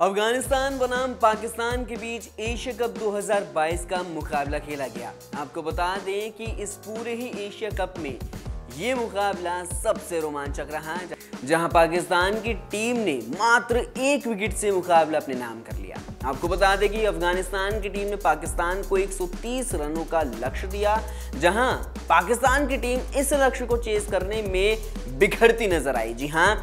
अफ़गानिस्तान बनाम पाकिस्तान के बीच Asia cup 2022 का मुकाबला खेला गया। आपको बता दें कि इस पूरे ही एशिया कप में ये मुकाबला सबसे रोमांचक रहा, जहाँ पाकिस्तान की टीम ने मात्र एक विकेट से मुकाबला अपने नाम कर लिया। आपको बता दें कि अफ़गानिस्तान की टीम ने पाकिस्तान को 130 रनों का लक्ष्य दिया, जहाँ पाकिस्तान की टीम इस लक्ष्य को चेस करने में बिखरती नज़र आई। जी हाँ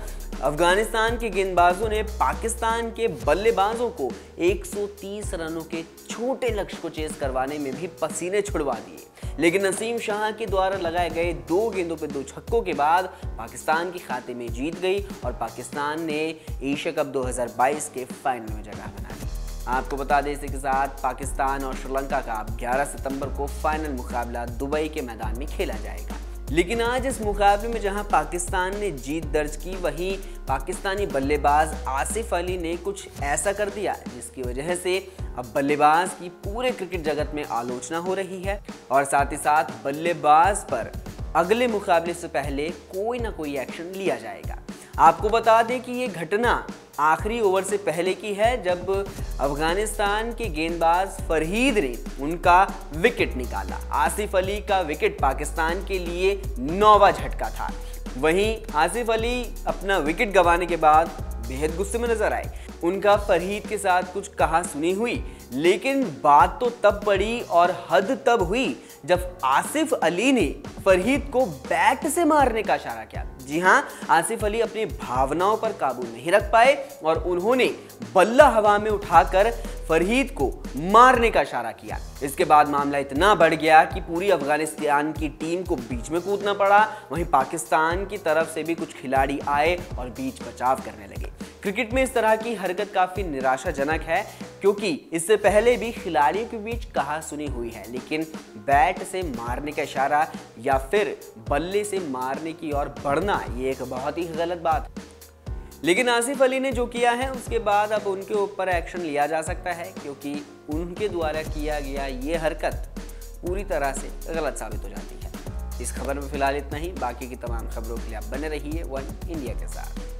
अफ़गानिस्तान के गेंदबाजों ने पाकिस्तान के बल्लेबाजों को 130 रनों के छोटे लक्ष्य को चेस करवाने में भी पसीने छुड़वा दिए। लेकिन नसीम शाह के द्वारा लगाए गए दो गेंदों पर दो छक्कों के बाद पाकिस्तान के खाते में जीत गई और पाकिस्तान ने एशिया कप 2022 के फाइनल में जगह बना ली। आपको बता दें, इसी के साथ पाकिस्तान और श्रीलंका का 11 सितंबर को फाइनल मुकाबला दुबई के मैदान में खेला जाएगा। लेकिन आज इस मुकाबले में जहाँ पाकिस्तान ने जीत दर्ज की, वहीं पाकिस्तानी बल्लेबाज आसिफ अली ने कुछ ऐसा कर दिया, जिसकी वजह से अब बल्लेबाज की पूरे क्रिकेट जगत में आलोचना हो रही है। और साथ ही साथ बल्लेबाज पर अगले मुकाबले से पहले कोई ना कोई एक्शन लिया जाएगा। आपको बता दें कि ये घटना आखिरी ओवर से पहले की है, जब अफ़गानिस्तान के गेंदबाज फरहीद ने उनका विकेट निकाला। आसिफ अली का विकेट पाकिस्तान के लिए नौवा झटका था। वहीं आसिफ अली अपना विकेट गंवाने के बाद बेहद गुस्से में नज़र आए। उनका फरहीद के साथ कुछ कहा सुनी हुई, लेकिन बात तो तब पड़ी और हद तब हुई जब आसिफ अली ने फरहीद को बैट से मारने का इशारा किया। जी हाँ आसिफ अली अपनी भावनाओं पर काबू नहीं रख पाए और उन्होंने बल्ला हवा में उठाकर फरहीद को मारने का इशारा किया। इसके बाद मामला इतना बढ़ गया कि पूरी अफ़गानिस्तान की टीम को बीच में कूदना पड़ा। वहीं पाकिस्तान की तरफ़ से भी कुछ खिलाड़ी आए और बीच बचाव करने लगे। क्रिकेट में इस तरह की हरकत काफ़ी निराशाजनक है, क्योंकि इससे पहले भी खिलाड़ियों के बीच कहा सुनी हुई है, लेकिन बैट से मारने का इशारा या फिर बल्ले से मारने की ओर बढ़ना, ये एक बहुत ही गलत बात है। लेकिन आसिफ अली ने जो किया है, उसके बाद अब उनके ऊपर एक्शन लिया जा सकता है, क्योंकि उनके द्वारा किया गया ये हरकत पूरी तरह से गलत साबित हो जाती है। इस खबर में फ़िलहाल इतना ही, बाकी की तमाम खबरों के लिए आप बने रहिए वन इंडिया के साथ।